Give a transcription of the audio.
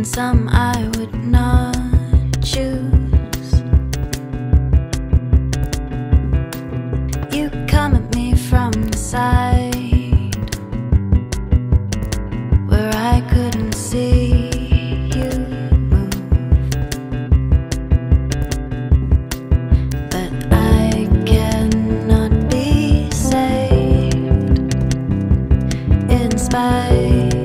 and some I would not choose. You come at me from the side where I couldn't see. you but I cannot be saved in Spite